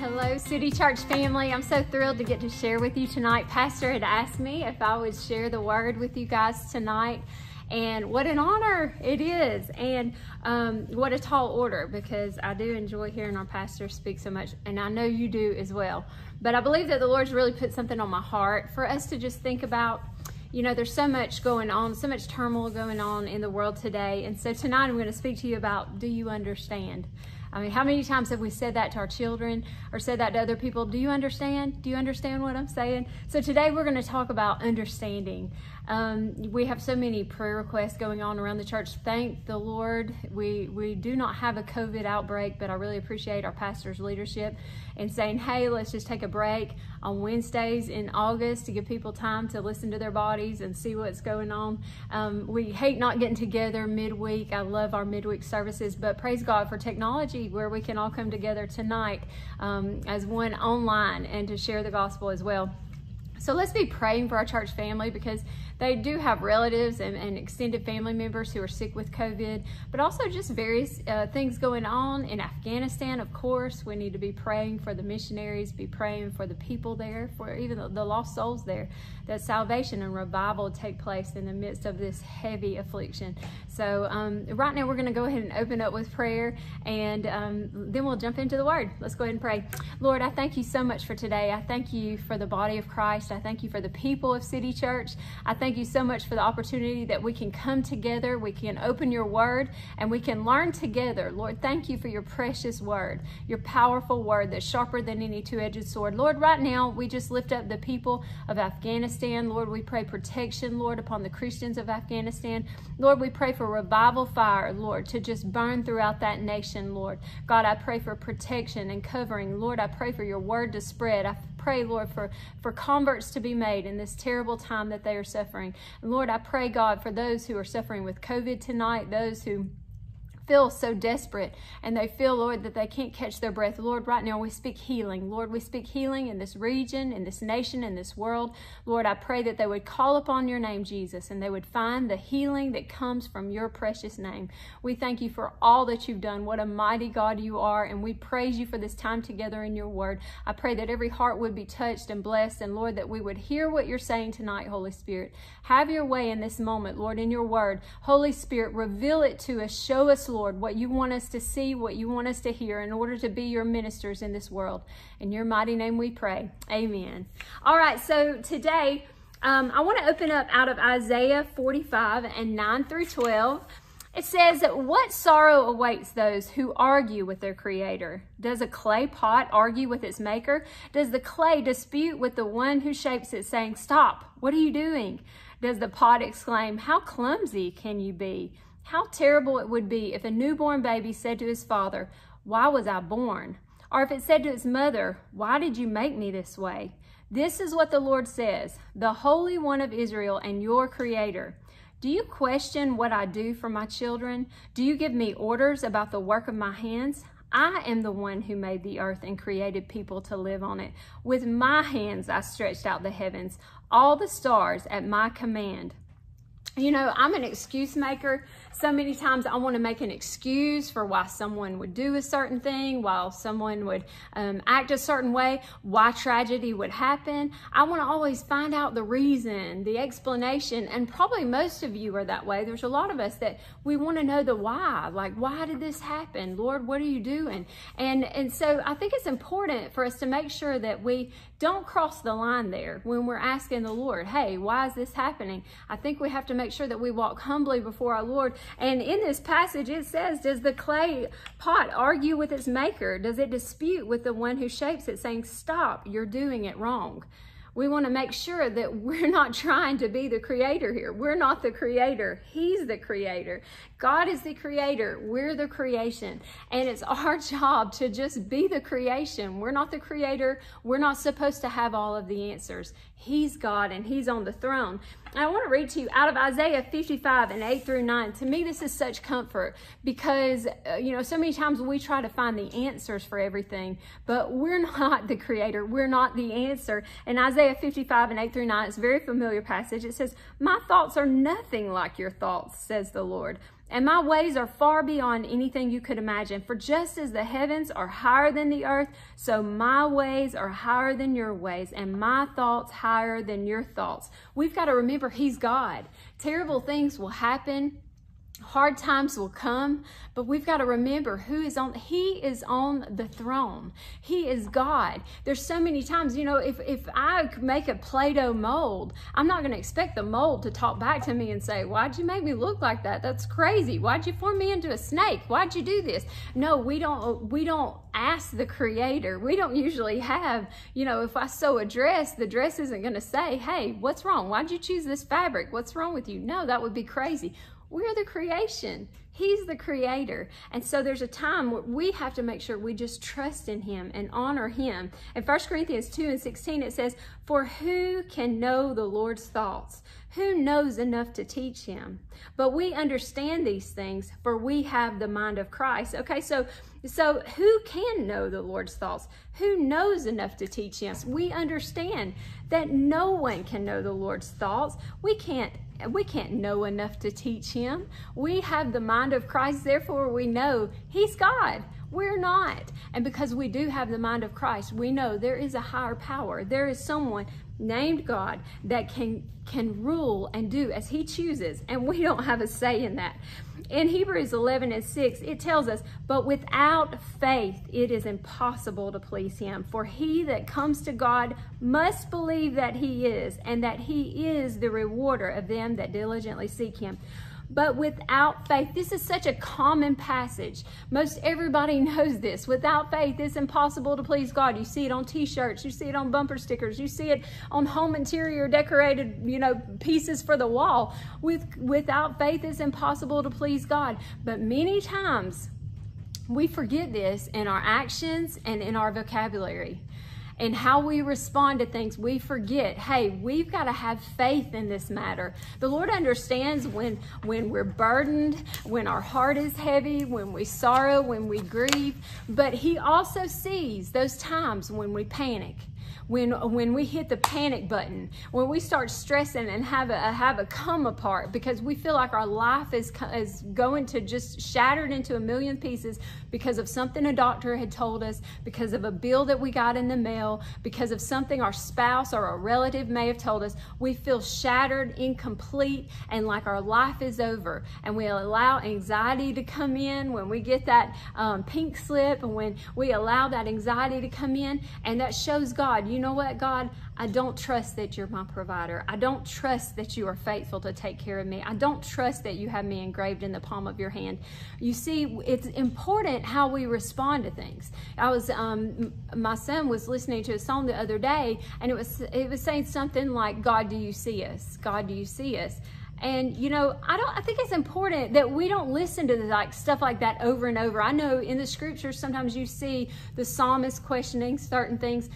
Hello, City Church family. I'm so thrilled to get to share with you tonight. Pastor had asked me if I would share the word with you guys tonight. And what an honor it is, and um, what a tall order because I do enjoy hearing our pastor speak so much, and I know you do as well. But I believe that the Lord's really put something on my heart for us to just think about you know, there's so much going on, so much turmoil going on in the world today. And so tonight I'm going to speak to you about do you understand? I mean, how many times have we said that to our children or said that to other people? Do you understand? Do you understand what I'm saying? So today we're going to talk about understanding. Um, we have so many prayer requests going on around the church. Thank the Lord. We, we do not have a COVID outbreak, but I really appreciate our pastor's leadership in saying, hey, let's just take a break on Wednesdays in August to give people time to listen to their bodies and see what's going on. Um, we hate not getting together midweek. I love our midweek services, but praise God for technology where we can all come together tonight um, as one online and to share the gospel as well. So let's be praying for our church family because they do have relatives and, and extended family members who are sick with COVID, but also just various uh, things going on in Afghanistan. Of course, we need to be praying for the missionaries, be praying for the people there, for even the, the lost souls there, that salvation and revival take place in the midst of this heavy affliction. So um, right now we're going to go ahead and open up with prayer and um, then we'll jump into the word. Let's go ahead and pray. Lord, I thank you so much for today. I thank you for the body of Christ. I thank you for the people of City Church. I thank you so much for the opportunity that we can come together, we can open your word, and we can learn together. Lord, thank you for your precious word, your powerful word that's sharper than any two edged sword. Lord, right now, we just lift up the people of Afghanistan. Lord, we pray protection, Lord, upon the Christians of Afghanistan. Lord, we pray for revival fire, Lord, to just burn throughout that nation, Lord. God, I pray for protection and covering. Lord, I pray for your word to spread. I pray, Lord, for, for converts to be made in this terrible time that they are suffering. And Lord, I pray, God, for those who are suffering with COVID tonight, those who feel so desperate and they feel, Lord, that they can't catch their breath. Lord, right now we speak healing. Lord, we speak healing in this region, in this nation, in this world. Lord, I pray that they would call upon your name, Jesus, and they would find the healing that comes from your precious name. We thank you for all that you've done. What a mighty God you are, and we praise you for this time together in your word. I pray that every heart would be touched and blessed, and Lord, that we would hear what you're saying tonight, Holy Spirit. Have your way in this moment, Lord, in your word. Holy Spirit, reveal it to us. Show us, Lord Lord, what you want us to see, what you want us to hear in order to be your ministers in this world. In your mighty name we pray. Amen. All right, so today um, I want to open up out of Isaiah 45 and 9 through 12. It says what sorrow awaits those who argue with their creator? Does a clay pot argue with its maker? Does the clay dispute with the one who shapes it saying, stop, what are you doing? Does the pot exclaim, how clumsy can you be? How terrible it would be if a newborn baby said to his father, Why was I born? Or if it said to its mother, Why did you make me this way? This is what the Lord says, the Holy One of Israel and your Creator. Do you question what I do for my children? Do you give me orders about the work of my hands? I am the one who made the earth and created people to live on it. With my hands I stretched out the heavens, all the stars at my command. You know, I'm an excuse maker so many times I want to make an excuse for why someone would do a certain thing, while someone would um, act a certain way, why tragedy would happen. I want to always find out the reason, the explanation, and probably most of you are that way. There's a lot of us that we want to know the why, like why did this happen? Lord, what are you doing? And and so I think it's important for us to make sure that we don't cross the line there when we're asking the Lord, hey, why is this happening? I think we have to make sure that we walk humbly before our Lord and in this passage, it says, Does the clay pot argue with its maker? Does it dispute with the one who shapes it, saying, Stop, you're doing it wrong? We want to make sure that we're not trying to be the creator here. We're not the creator. He's the creator. God is the creator. We're the creation. And it's our job to just be the creation. We're not the creator. We're not supposed to have all of the answers. He's God and He's on the throne. I want to read to you out of Isaiah 55 and 8 through 9. To me, this is such comfort because, uh, you know, so many times we try to find the answers for everything, but we're not the creator. We're not the answer. And Isaiah 55 and 8 through 9, it's a very familiar passage. It says, My thoughts are nothing like your thoughts, says the Lord. And my ways are far beyond anything you could imagine. For just as the heavens are higher than the earth, so my ways are higher than your ways, and my thoughts higher than your thoughts. We've got to remember He's God. Terrible things will happen hard times will come but we've got to remember who is on he is on the throne. He is god. There's so many times you know if if i make a play-doh mold i'm not going to expect the mold to talk back to me and say why'd you make me look like that? That's crazy. Why'd you form me into a snake? Why'd you do this? No we don't we don't ask the creator. We don't usually have you know if i sew a dress the dress isn't going to say hey what's wrong? Why'd you choose this fabric? What's wrong with you? No that would be crazy we're the creation. He's the creator. And so there's a time where we have to make sure we just trust in him and honor him. In 1 Corinthians 2 and 16, it says, For who can know the Lord's thoughts? Who knows enough to teach him? But we understand these things, for we have the mind of Christ. Okay, so so who can know the Lord's thoughts? Who knows enough to teach him? We understand that no one can know the Lord's thoughts. We can't we can't know enough to teach him. We have the mind of Christ, therefore we know he's God. We're not. And because we do have the mind of Christ, we know there is a higher power. There is someone named God that can can rule and do as he chooses. And we don't have a say in that. In Hebrews 11 and 6 it tells us, but without faith it is impossible to please him. For he that comes to God must believe that he is and that he is the rewarder of them that diligently seek him but without faith. This is such a common passage. Most everybody knows this. Without faith, it's impossible to please God. You see it on t-shirts, you see it on bumper stickers, you see it on home interior decorated, you know, pieces for the wall. With without faith, it's impossible to please God. But many times we forget this in our actions and in our vocabulary and how we respond to things, we forget, hey, we've got to have faith in this matter. The Lord understands when, when we're burdened, when our heart is heavy, when we sorrow, when we grieve, but He also sees those times when we panic when when we hit the panic button, when we start stressing and have a have a come apart because we feel like our life is is going to just shattered into a million pieces because of something a doctor had told us, because of a bill that we got in the mail, because of something our spouse or a relative may have told us. We feel shattered, incomplete, and like our life is over. And we allow anxiety to come in when we get that um, pink slip, and when we allow that anxiety to come in, and that shows God, you know what, God, I don't trust that you're my provider. I don't trust that you are faithful to take care of me. I don't trust that you have me engraved in the palm of your hand. You see, it's important how we respond to things. I was, um, my son was listening to a song the other day, and it was it was saying something like, "God, do you see us? God, do you see us?" And you know, I don't. I think it's important that we don't listen to the, like stuff like that over and over. I know in the scriptures sometimes you see the psalmist questioning certain things,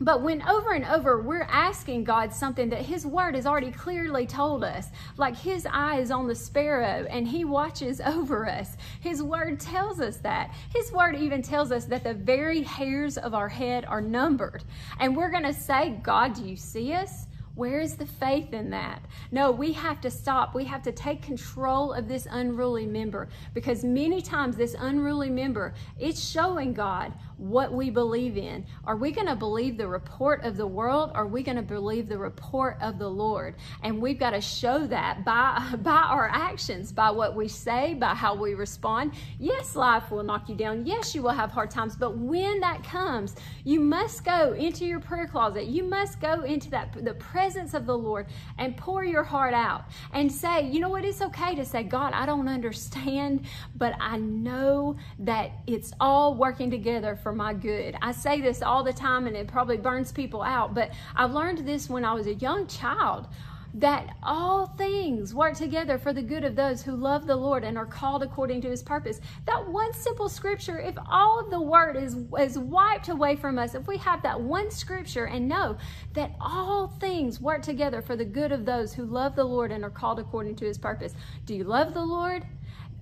but when over and over we're asking God something that His Word has already clearly told us, like His eye is on the sparrow and He watches over us, His Word tells us that. His Word even tells us that the very hairs of our head are numbered. And we're going to say, God, do you see us? Where is the faith in that? No, we have to stop. We have to take control of this unruly member because many times this unruly member, it's showing God what we believe in. Are we going to believe the report of the world? Or are we going to believe the report of the Lord? And we've got to show that by, by our actions, by what we say, by how we respond. Yes, life will knock you down. Yes, you will have hard times. But when that comes, you must go into your prayer closet. You must go into that the presence of the Lord and pour your heart out and say, you know what? It's okay to say, God, I don't understand, but I know that it's all working together for my good. I say this all the time and it probably burns people out, but I've learned this when I was a young child that all things work together for the good of those who love the Lord and are called according to his purpose. That one simple scripture, if all of the word is, is wiped away from us, if we have that one scripture and know that all things work together for the good of those who love the Lord and are called according to his purpose. Do you love the Lord?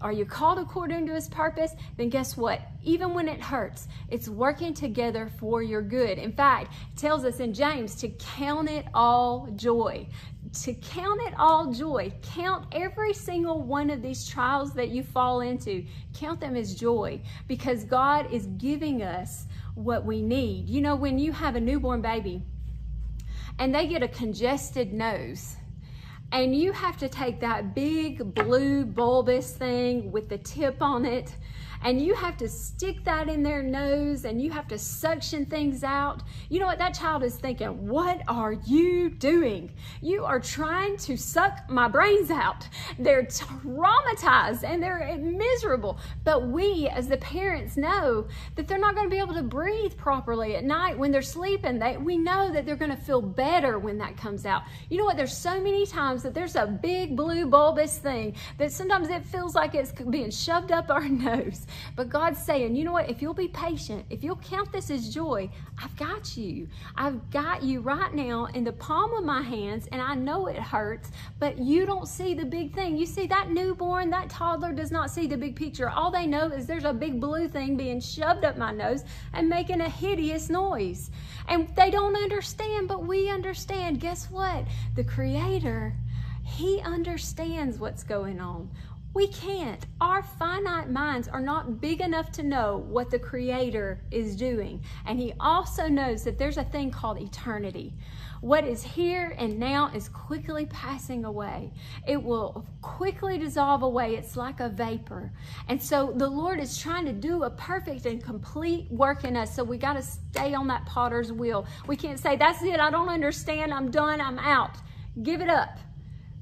Are you called according to his purpose? Then guess what? Even when it hurts, it's working together for your good. In fact, it tells us in James to count it all joy. To count it all joy. Count every single one of these trials that you fall into. Count them as joy because God is giving us what we need. You know, when you have a newborn baby and they get a congested nose, and you have to take that big blue bulbous thing with the tip on it and you have to stick that in their nose and you have to suction things out. You know what? That child is thinking, What are you doing? You are trying to suck my brains out. They're traumatized and they're miserable. But we, as the parents, know that they're not going to be able to breathe properly at night when they're sleeping. They, we know that they're going to feel better when that comes out. You know what? There's so many times that there's a big blue bulbous thing that sometimes it feels like it's being shoved up our nose. But God's saying, you know what? If you'll be patient, if you'll count this as joy, I've got you. I've got you right now in the palm of my hands, and I know it hurts, but you don't see the big thing. You see, that newborn, that toddler does not see the big picture. All they know is there's a big blue thing being shoved up my nose and making a hideous noise. And they don't understand, but we understand. Guess what? The Creator, He understands what's going on. We can't. Our finite minds are not big enough to know what the Creator is doing. And He also knows that there's a thing called eternity. What is here and now is quickly passing away. It will quickly dissolve away. It's like a vapor. And so the Lord is trying to do a perfect and complete work in us. So we got to stay on that potter's wheel. We can't say, That's it. I don't understand. I'm done. I'm out. Give it up.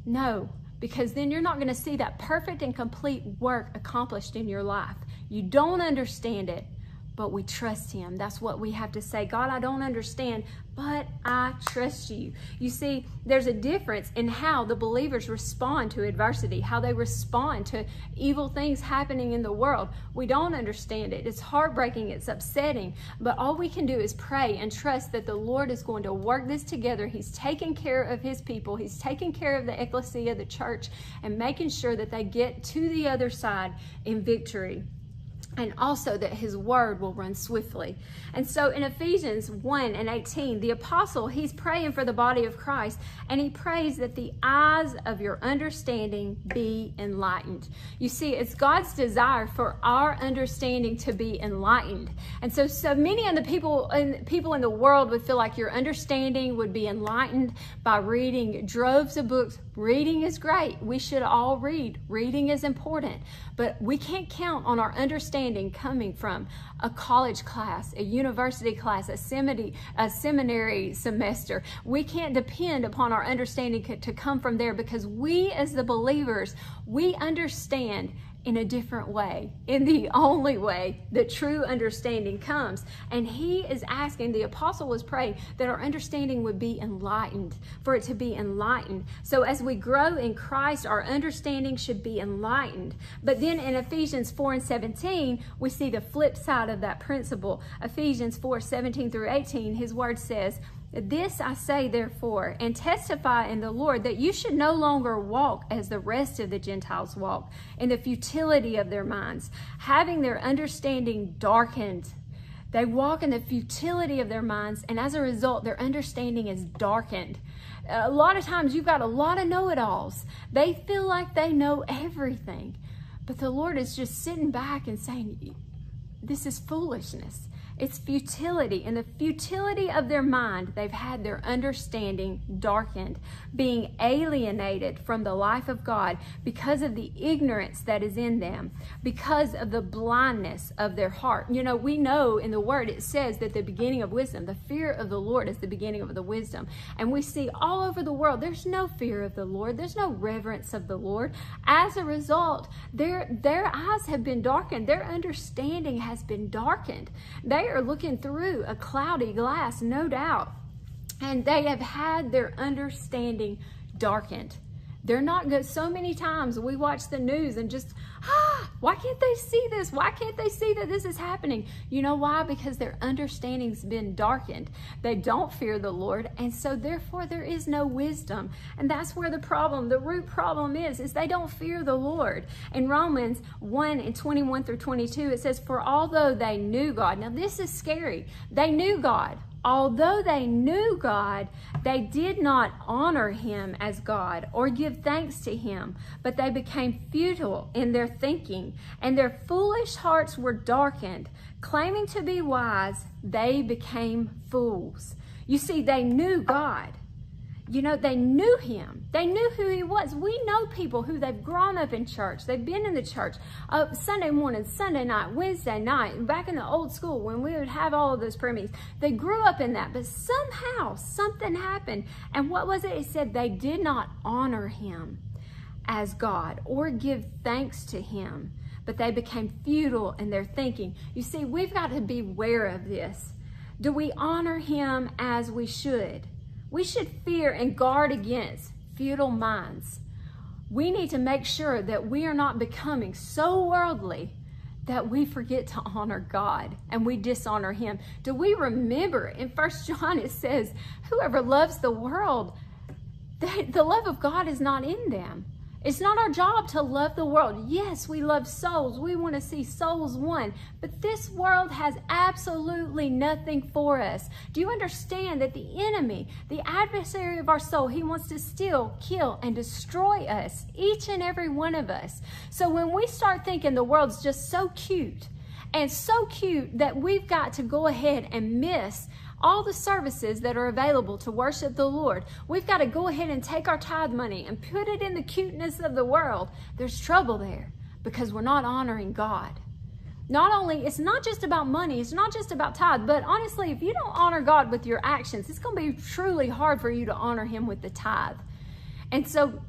No, because then you're not going to see that perfect and complete work accomplished in your life. You don't understand it, but we trust Him. That's what we have to say. God, I don't understand, but I trust you. You see, there's a difference in how the believers respond to adversity, how they respond to evil things happening in the world. We don't understand it. It's heartbreaking, it's upsetting, but all we can do is pray and trust that the Lord is going to work this together. He's taking care of his people, He's taking care of the ecclesia, the church, and making sure that they get to the other side in victory and also that his word will run swiftly. And so in Ephesians 1 and 18, the apostle, he's praying for the body of Christ, and he prays that the eyes of your understanding be enlightened. You see, it's God's desire for our understanding to be enlightened. And so, so many of the people, and people in the world would feel like your understanding would be enlightened by reading droves of books. Reading is great. We should all read. Reading is important. But we can't count on our understanding coming from a college class, a university class, a seminary, a seminary semester. We can't depend upon our understanding to come from there because we as the believers, we understand in a different way, in the only way that true understanding comes. And he is asking, the apostle was praying that our understanding would be enlightened, for it to be enlightened. So as we grow in Christ, our understanding should be enlightened. But then in Ephesians 4 and 17, we see the flip side of that principle. Ephesians 4 17 through 18, his word says, this I say, therefore, and testify in the Lord that you should no longer walk as the rest of the Gentiles walk, in the futility of their minds, having their understanding darkened. They walk in the futility of their minds, and as a result, their understanding is darkened. A lot of times, you've got a lot of know it alls. They feel like they know everything. But the Lord is just sitting back and saying, This is foolishness. It's futility. In the futility of their mind, they've had their understanding darkened, being alienated from the life of God because of the ignorance that is in them, because of the blindness of their heart. You know, we know in the Word it says that the beginning of wisdom, the fear of the Lord is the beginning of the wisdom. And we see all over the world, there's no fear of the Lord, there's no reverence of the Lord. As a result, their, their eyes have been darkened, their understanding has been darkened. They they are looking through a cloudy glass, no doubt. And they have had their understanding darkened. They're not good. So many times we watch the news and just, ah, why can't they see this? Why can't they see that this is happening? You know why? Because their understanding's been darkened. They don't fear the Lord, and so therefore there is no wisdom. And that's where the problem, the root problem is, is they don't fear the Lord. In Romans 1 and 21 through 22, it says, For although they knew God, now this is scary. They knew God Although they knew God, they did not honor him as God or give thanks to him, but they became futile in their thinking, and their foolish hearts were darkened. Claiming to be wise, they became fools. You see, they knew God you know, they knew him. They knew who he was. We know people who they've grown up in church. They've been in the church uh, Sunday morning, Sunday night, Wednesday night, back in the old school when we would have all of those prayer meetings. They grew up in that, but somehow something happened. And what was it? It said they did not honor him as God or give thanks to him, but they became futile in their thinking. You see, we've got to be aware of this. Do we honor him as we should? We should fear and guard against futile minds. We need to make sure that we are not becoming so worldly that we forget to honor God and we dishonor him. Do we remember in First John it says, whoever loves the world, the, the love of God is not in them. It's not our job to love the world. Yes, we love souls. We want to see souls won. But this world has absolutely nothing for us. Do you understand that the enemy, the adversary of our soul, he wants to steal, kill, and destroy us, each and every one of us. So when we start thinking the world's just so cute, and so cute that we've got to go ahead and miss all the services that are available to worship the Lord. We've got to go ahead and take our tithe money and put it in the cuteness of the world. There's trouble there because we're not honoring God. Not only, it's not just about money, it's not just about tithe, but honestly, if you don't honor God with your actions, it's going to be truly hard for you to honor Him with the tithe. And so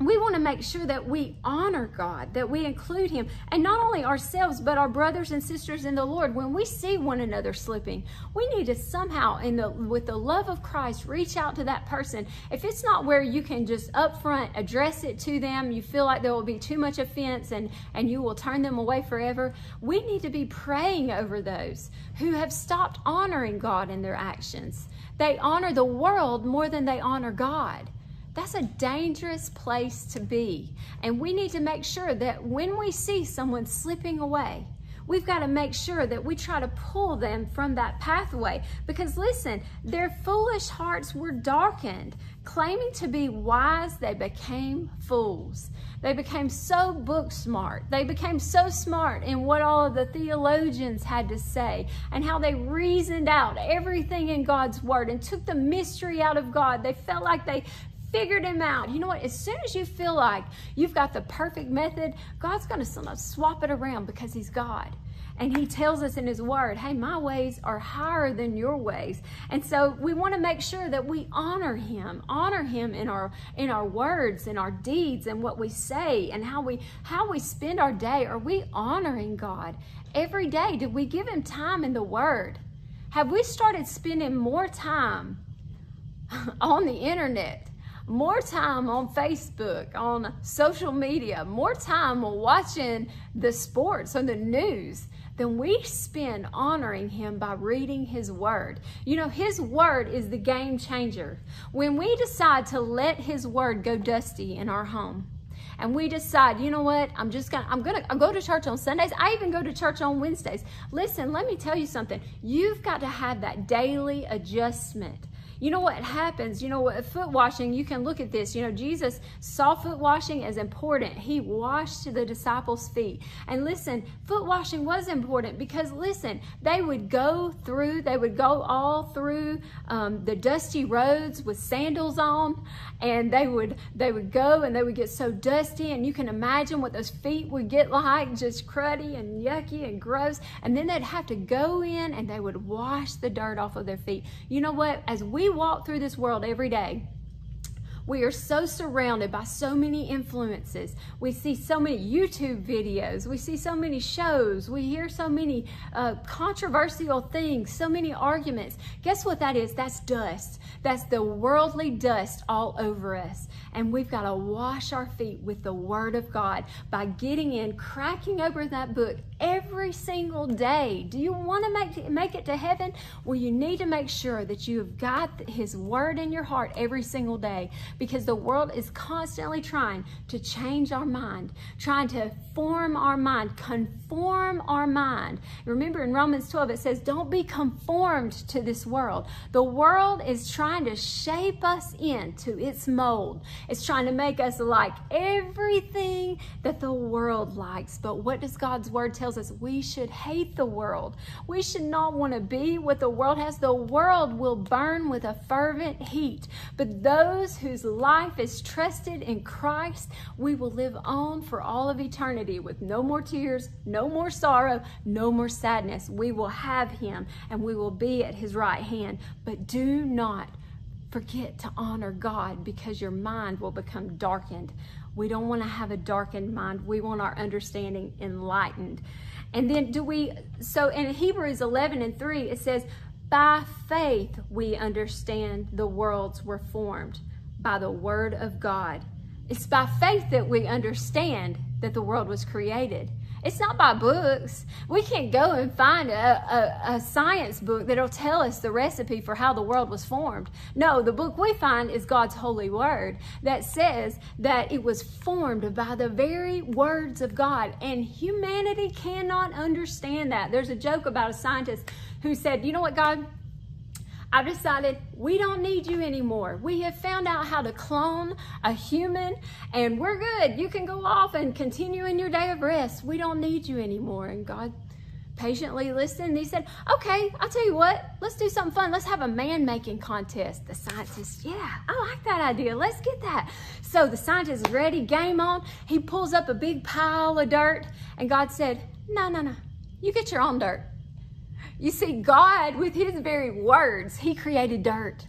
we want to make sure that we honor God, that we include Him, and not only ourselves, but our brothers and sisters in the Lord. When we see one another slipping, we need to somehow, in the with the love of Christ, reach out to that person. If it's not where you can just upfront address it to them, you feel like there will be too much offense and, and you will turn them away forever, we need to be praying over those who have stopped honoring God in their actions. They honor the world more than they honor God. That's a dangerous place to be. And we need to make sure that when we see someone slipping away, we've got to make sure that we try to pull them from that pathway. Because listen, their foolish hearts were darkened. Claiming to be wise, they became fools. They became so book smart. They became so smart in what all of the theologians had to say and how they reasoned out everything in God's word and took the mystery out of God. They felt like they figured him out. You know what? As soon as you feel like you've got the perfect method, God's going to somehow swap it around because he's God. And he tells us in his word, hey, my ways are higher than your ways. And so we want to make sure that we honor him, honor him in our in our words and our deeds and what we say and how we how we spend our day. Are we honoring God every day? Did we give him time in the word? Have we started spending more time on the internet more time on Facebook, on social media, more time watching the sports and the news than we spend honoring him by reading his word. You know, his word is the game changer. When we decide to let his word go dusty in our home, and we decide, you know what, I'm just gonna, I'm gonna I go to church on Sundays. I even go to church on Wednesdays. Listen, let me tell you something. You've got to have that daily adjustment you know what happens? You know, what? foot washing, you can look at this. You know, Jesus saw foot washing as important. He washed the disciples' feet. And listen, foot washing was important because, listen, they would go through, they would go all through um, the dusty roads with sandals on, and they would, they would go and they would get so dusty, and you can imagine what those feet would get like, just cruddy and yucky and gross. And then they'd have to go in and they would wash the dirt off of their feet. You know what? As we walk through this world every day, we are so surrounded by so many influences. We see so many YouTube videos. We see so many shows. We hear so many uh, controversial things, so many arguments. Guess what that is? That's dust. That's the worldly dust all over us. And we've got to wash our feet with the Word of God by getting in, cracking over that book every single day. Do you want to make, make it to heaven? Well, you need to make sure that you have got His Word in your heart every single day because the world is constantly trying to change our mind, trying to form our mind, conform our mind. Remember in Romans 12, it says, Don't be conformed to this world. The world is trying to shape us into its mold, it's trying to make us like everything that the world likes. But what does God's word tells us? We should hate the world. We should not want to be what the world has. The world will burn with a fervent heat. But those whose life is trusted in Christ, we will live on for all of eternity with no more tears, no more sorrow, no more sadness. We will have him and we will be at his right hand. But do not forget to honor God because your mind will become darkened. We don't want to have a darkened mind. We want our understanding enlightened. And then do we, so in Hebrews 11 and 3, it says, by faith we understand the worlds were formed by the word of God. It's by faith that we understand that the world was created. It's not by books. We can't go and find a, a, a, science book that'll tell us the recipe for how the world was formed. No, the book we find is God's holy word that says that it was formed by the very words of God. And humanity cannot understand that. There's a joke about a scientist who said, You know what, God? I've decided we don't need you anymore. We have found out how to clone a human and we're good. You can go off and continue in your day of rest. We don't need you anymore. And God patiently listened. He said, okay, I'll tell you what, let's do something fun. Let's have a man making contest. The scientist, yeah, I like that idea. Let's get that. So the scientist is ready, game on. He pulls up a big pile of dirt and God said, no, no, no, you get your own dirt. You see, God, with his very words, he created dirt.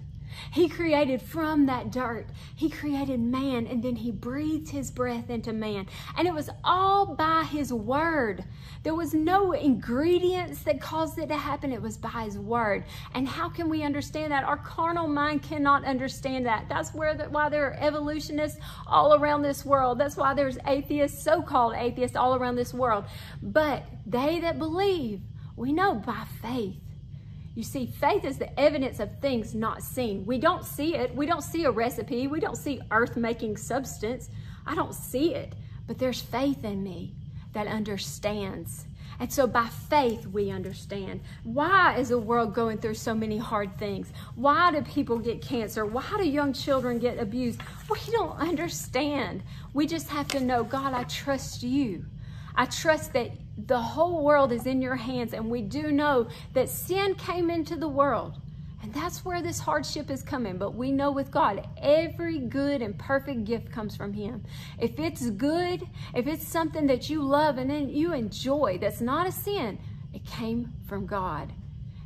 He created from that dirt. He created man and then he breathed his breath into man. And it was all by his word. There was no ingredients that caused it to happen. It was by his word. And how can we understand that? Our carnal mind cannot understand that. That's where the, why there are evolutionists all around this world. That's why there's atheists, so-called atheists all around this world. But they that believe we know by faith. You see, faith is the evidence of things not seen. We don't see it. We don't see a recipe. We don't see earth making substance. I don't see it. But there's faith in me that understands. And so by faith, we understand. Why is the world going through so many hard things? Why do people get cancer? Why do young children get abused? We don't understand. We just have to know, God, I trust you. I trust that the whole world is in your hands, and we do know that sin came into the world. And that's where this hardship is coming. But we know with God, every good and perfect gift comes from Him. If it's good, if it's something that you love and then you enjoy, that's not a sin, it came from God.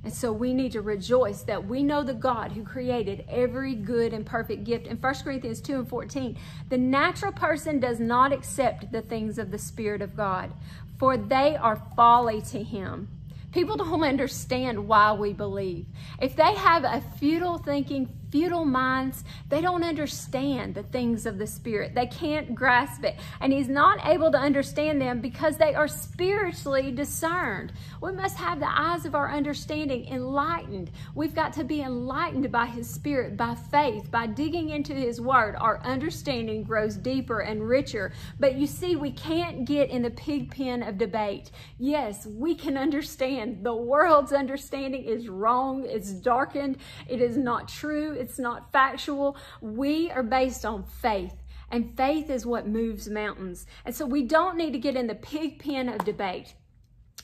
And so we need to rejoice that we know the God who created every good and perfect gift. In 1 Corinthians 2 and 14, the natural person does not accept the things of the Spirit of God, for they are folly to him. People don't understand why we believe. If they have a futile thinking, futile minds, they don't understand the things of the Spirit. They can't grasp it. And He's not able to understand them because they are spiritually discerned. We must have the eyes of our understanding enlightened. We've got to be enlightened by His Spirit, by faith, by digging into His Word. Our understanding grows deeper and richer. But you see, we can't get in the pig pen of debate. Yes, we can understand. The world's understanding is wrong, it's darkened, it is not true it's not factual. We are based on faith. And faith is what moves mountains. And so we don't need to get in the pig pen of debate.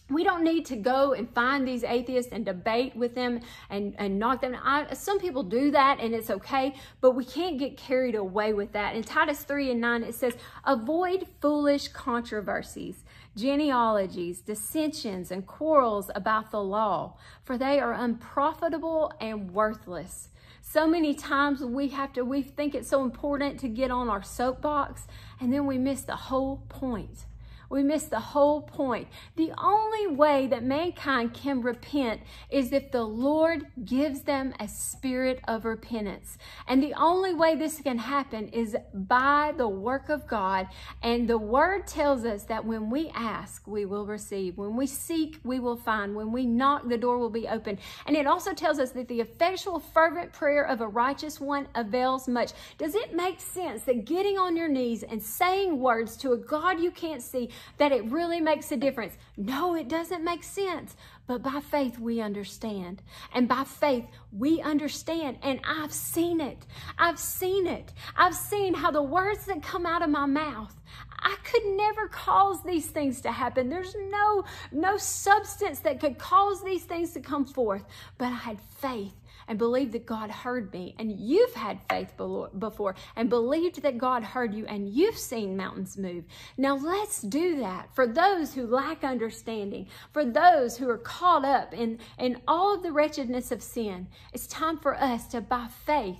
We don't need to go and find these atheists and debate with them and, and knock them. I, some people do that and it's okay, but we can't get carried away with that. In Titus 3 and 9, it says, avoid foolish controversies, genealogies, dissensions, and quarrels about the law, for they are unprofitable and worthless. So many times we have to, we think it's so important to get on our soapbox and then we miss the whole point. We miss the whole point. The only way that mankind can repent is if the Lord gives them a spirit of repentance. And the only way this can happen is by the work of God. And the word tells us that when we ask, we will receive. When we seek, we will find. When we knock, the door will be open. And it also tells us that the effectual, fervent prayer of a righteous one avails much. Does it make sense that getting on your knees and saying words to a God you can't see that it really makes a difference. No, it doesn't make sense. But by faith, we understand. And by faith, we understand. And I've seen it. I've seen it. I've seen how the words that come out of my mouth, I could never cause these things to happen. There's no, no substance that could cause these things to come forth. But I had faith and believed that God heard me. And you've had faith before and believed that God heard you and you've seen mountains move. Now let's do that for those who lack understanding, for those who are caught up in, in all of the wretchedness of sin. It's time for us to, by faith,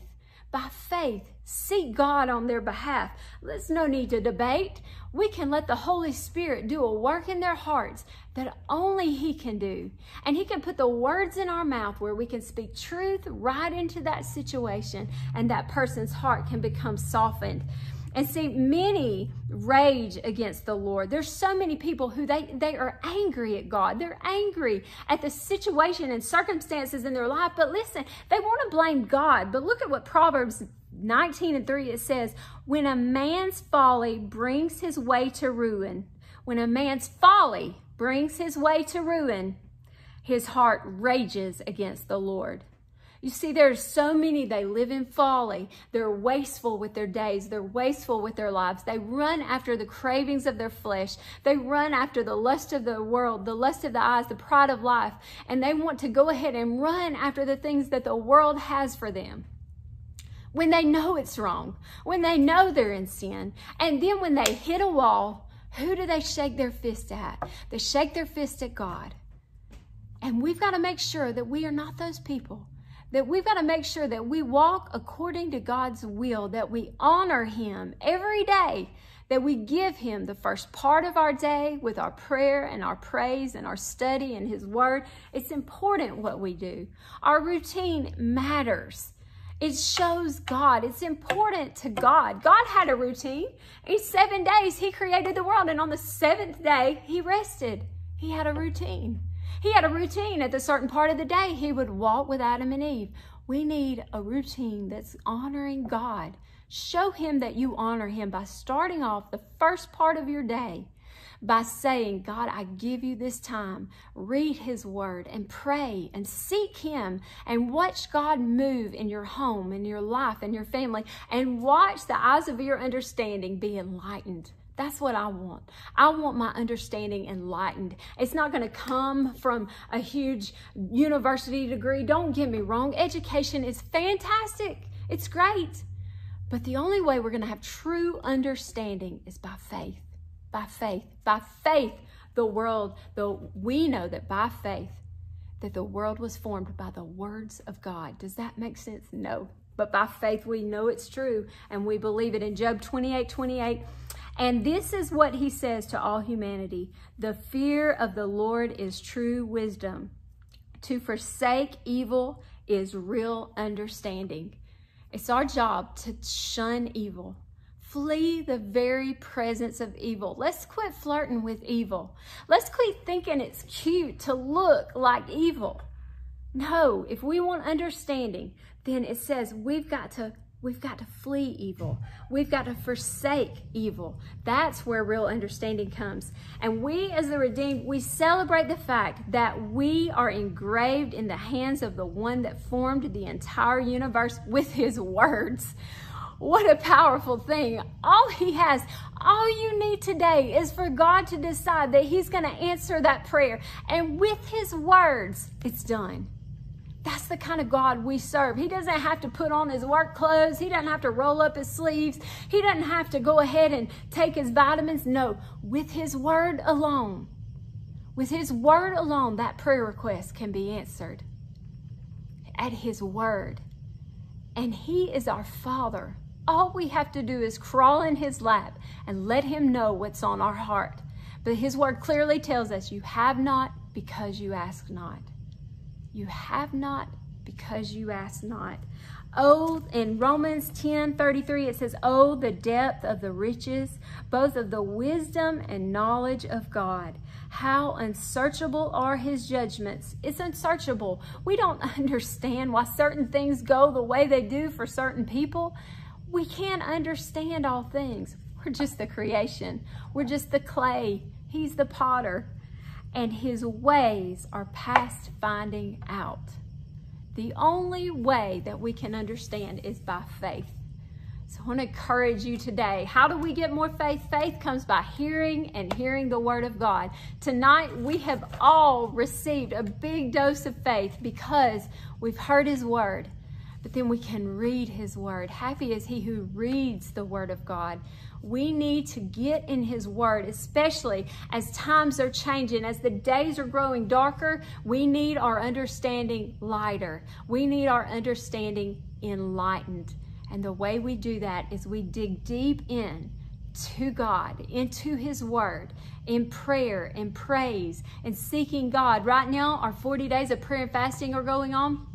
by faith, seek God on their behalf. There's no need to debate. We can let the Holy Spirit do a work in their hearts that only He can do. And He can put the words in our mouth where we can speak truth right into that situation and that person's heart can become softened. And see, many rage against the Lord. There's so many people who they, they are angry at God. They're angry at the situation and circumstances in their life. But listen, they want to blame God. But look at what Proverbs 19 and 3 it says, When a man's folly brings his way to ruin, when a man's folly brings his way to ruin, his heart rages against the Lord. You see, there's so many, they live in folly. They're wasteful with their days. They're wasteful with their lives. They run after the cravings of their flesh. They run after the lust of the world, the lust of the eyes, the pride of life. And they want to go ahead and run after the things that the world has for them when they know it's wrong, when they know they're in sin. And then when they hit a wall, who do they shake their fist at? They shake their fist at God. And we've got to make sure that we are not those people. That we've got to make sure that we walk according to God's will, that we honor Him every day, that we give Him the first part of our day with our prayer and our praise and our study and His Word. It's important what we do. Our routine matters. It shows God. It's important to God. God had a routine. In seven days, He created the world, and on the seventh day, He rested. He had a routine. He had a routine at the certain part of the day. He would walk with Adam and Eve. We need a routine that's honoring God. Show Him that you honor Him by starting off the first part of your day by saying, God, I give you this time. Read his word and pray and seek him and watch God move in your home, in your life, in your family, and watch the eyes of your understanding be enlightened. That's what I want. I want my understanding enlightened. It's not going to come from a huge university degree. Don't get me wrong. Education is fantastic. It's great. But the only way we're going to have true understanding is by faith by faith. By faith, the world, though we know that by faith, that the world was formed by the words of God. Does that make sense? No. But by faith, we know it's true and we believe it. In Job 28 28, and this is what he says to all humanity The fear of the Lord is true wisdom. To forsake evil is real understanding. It's our job to shun evil, flee the very presence of evil. Let's quit flirting with evil. Let's quit thinking it's cute to look like evil. No, if we want understanding, then it says we've got to we've got to flee evil. We've got to forsake evil. That's where real understanding comes. And we as the redeemed, we celebrate the fact that we are engraved in the hands of the one that formed the entire universe with his words. What a powerful thing. All he has, all you need today is for God to decide that he's going to answer that prayer. And with his words, it's done. That's the kind of God we serve. He doesn't have to put on his work clothes. He doesn't have to roll up his sleeves. He doesn't have to go ahead and take his vitamins. No, with his word alone, with his word alone, that prayer request can be answered. At his word. And he is our Father. All we have to do is crawl in his lap and let him know what's on our heart. But his word clearly tells us you have not because you ask not. You have not because you ask not. Oh, in Romans 10 33, it says, Oh, the depth of the riches, both of the wisdom and knowledge of God. How unsearchable are his judgments. It's unsearchable. We don't understand why certain things go the way they do for certain people. We can't understand all things. We're just the creation, we're just the clay. He's the potter, and his ways are past finding out. The only way that we can understand is by faith. So I want to encourage you today. How do we get more faith? Faith comes by hearing and hearing the word of God. Tonight, we have all received a big dose of faith because we've heard his word, but then we can read his word. Happy is he who reads the word of God. We need to get in His Word, especially as times are changing, as the days are growing darker. We need our understanding lighter. We need our understanding enlightened. And the way we do that is we dig deep in to God, into His Word, in prayer and praise and seeking God. Right now, our 40 days of prayer and fasting are going on.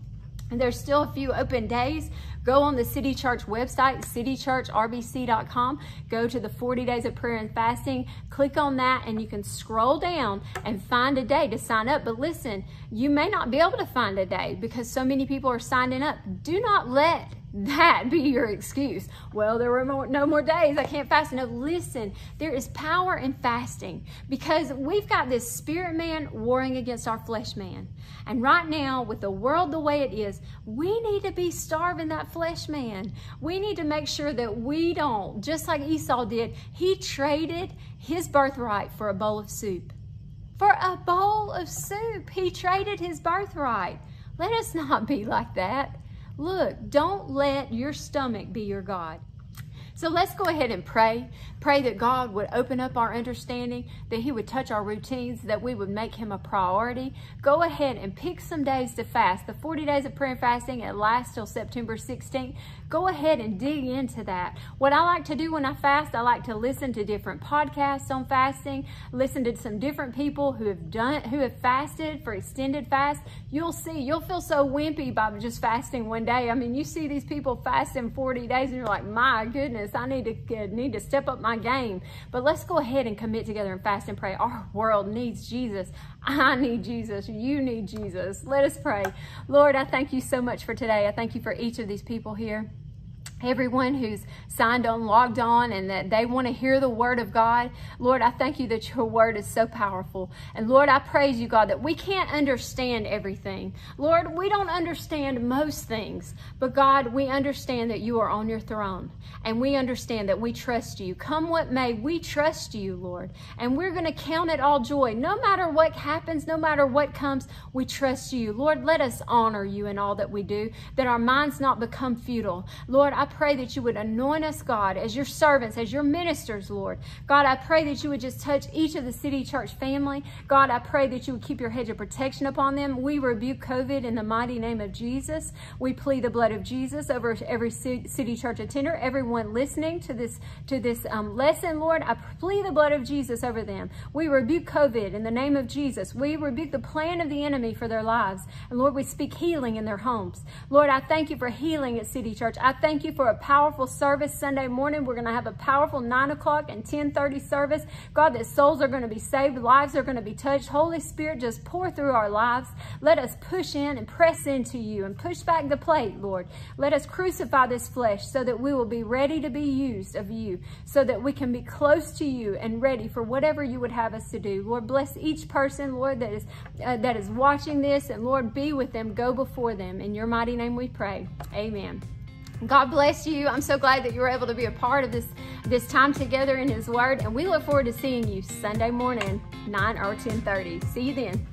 And there's still a few open days. Go on the City Church website, citychurchrbc.com. Go to the 40 days of prayer and fasting. Click on that and you can scroll down and find a day to sign up. But listen, you may not be able to find a day because so many people are signing up. Do not let that be your excuse. Well, there were more, no more days. I can't fast enough. Listen, there is power in fasting because we've got this spirit man warring against our flesh man. And right now, with the world the way it is, we need to be starving that flesh man. We need to make sure that we don't, just like Esau did, he traded his birthright for a bowl of soup. For a bowl of soup, he traded his birthright. Let us not be like that. Look, don't let your stomach be your God. So let's go ahead and pray. Pray that God would open up our understanding, that He would touch our routines, that we would make Him a priority. Go ahead and pick some days to fast. The 40 days of prayer and fasting, it lasts till September 16th. Go ahead and dig into that. What I like to do when I fast, I like to listen to different podcasts on fasting, listen to some different people who have done, who have fasted for extended fast. You'll see, you'll feel so wimpy by just fasting one day. I mean, you see these people fasting 40 days and you're like, my goodness, I need to, need to step up my my game. But let's go ahead and commit together and fast and pray. Our world needs Jesus. I need Jesus. You need Jesus. Let us pray. Lord, I thank you so much for today. I thank you for each of these people here everyone who's signed on, logged on, and that they want to hear the word of God. Lord, I thank you that your word is so powerful. And Lord, I praise you, God, that we can't understand everything. Lord, we don't understand most things, but God, we understand that you are on your throne. And we understand that we trust you. Come what may, we trust you, Lord. And we're going to count it all joy. No matter what happens, no matter what comes, we trust you. Lord, let us honor you in all that we do, that our minds not become futile. Lord, I pray that you would anoint us, God, as your servants, as your ministers, Lord. God, I pray that you would just touch each of the City Church family. God, I pray that you would keep your hedge of protection upon them. We rebuke COVID in the mighty name of Jesus. We plead the blood of Jesus over every City Church attender, everyone listening to this to this um, lesson, Lord. I plead the blood of Jesus over them. We rebuke COVID in the name of Jesus. We rebuke the plan of the enemy for their lives. And Lord, we speak healing in their homes. Lord, I thank you for healing at City Church. I thank you for a powerful service Sunday morning. We're going to have a powerful 9 o'clock and 1030 service. God, that souls are going to be saved, lives are going to be touched. Holy Spirit, just pour through our lives. Let us push in and press into you and push back the plate, Lord. Let us crucify this flesh so that we will be ready to be used of you, so that we can be close to you and ready for whatever you would have us to do. Lord, bless each person, Lord, that is, uh, that is watching this, and Lord, be with them, go before them. In your mighty name we pray. Amen. God bless you. I'm so glad that you were able to be a part of this, this time together in his word. And we look forward to seeing you Sunday morning, 9 or 1030. See you then.